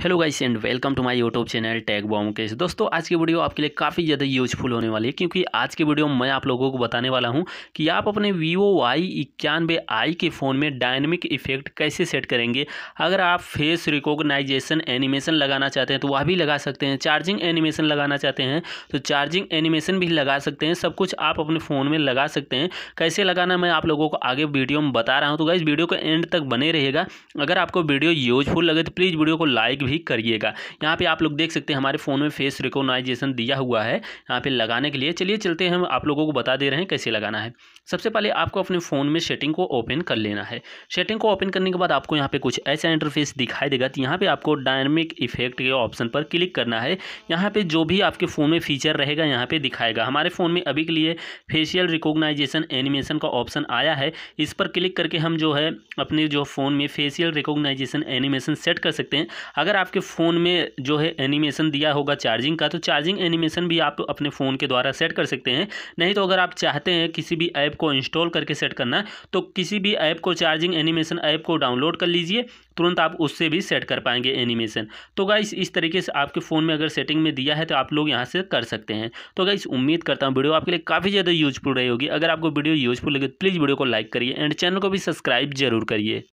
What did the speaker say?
Hello guys and welcome to my YouTube channel tag Baum case दोस्तों, आज की video आपके लिए काफ़ी ज़्यादा यूजफुल होने वाली है, क्योंकि आज की वीडियो में मैं आप लोगों को बताने वाला हूँ कि आप अपने वीवो वाई इक्यानवे आई के फ़ोन में डायनेमिक इफ़ेक्ट कैसे सेट करेंगे। अगर आप फेस रिकॉग्नाइजेशन एनिमेशन लगाना चाहते हैं तो वह भी लगा सकते हैं। चार्जिंग एनिमेशन लगाना चाहते हैं तो चार्जिंग एनिमेशन भी लगा सकते हैं। सब कुछ आप अपने फ़ोन में लगा सकते हैं। कैसे लगाना मैं आप लोगों को आगे वीडियो में बता रहा हूँ। तो गाइज़ वीडियो को एंड तक बने रहेगा अगर आपको वीडियो यूजफुल लगे तो प्लीज़ वीडियो को लाइक भी करिएगा। यहाँ पे आप लोग देख सकते हैं, हमारे फ़ोन में फेस रिकोगनाइजेशन दिया हुआ है। यहाँ पे लगाने के लिए। चलिए चलते हैं, हम आप लोगों को बता दे रहे हैं कैसे लगाना है। सबसे पहले आपको अपने फ़ोन में सेटिंग को ओपन कर लेना है। सेटिंग को ओपन करने के बाद आपको यहाँ पे कुछ ऐसा इंटरफेस दिखाई देगा तो यहाँ पे आपको डायनमिक इफ़ेक्ट के ऑप्शन पर क्लिक करना है। यहाँ पे जो भी आपके फ़ोन में फीचर रहेगा, यहाँ पे दिखाएगा। हमारे फ़ोन में अभी के लिए फेशियल रिकोगनाइजेशन एनिमेशन का ऑप्शन आया है। इस पर क्लिक करके हम जो है, अपने जो फ़ोन में फेशियल रिकोगनाइजेशन एनिमेशन सेट कर सकते हैं। अगर आपके फ़ोन में जो है एनिमेशन दिया होगा चार्जिंग का तो चार्जिंग एनिमेशन भी आप अपने फ़ोन के द्वारा सेट कर सकते हैं। नहीं तो अगर आप चाहते हैं किसी भी ऐप को इंस्टॉल करके सेट करना तो किसी भी ऐप को चार्जिंग एनिमेशन ऐप को डाउनलोड कर लीजिए, तुरंत आप उससे भी सेट कर पाएँगे एनिमेशन तो गाइस इस तरीके से आपके फ़ोन में अगर सेटिंग में दिया है तो आप लोग यहाँ से कर सकते हैं। तो गाइस उम्मीद करता हूँ वीडियो आपके लिए काफ़ी ज़्यादा यूजफुल रही होगी। अगर आपको वीडियो यूजफुल लगे तो प्लीज़ वीडियो को लाइक करिए एंड चैनल को भी सब्सक्राइब ज़रूर करिए।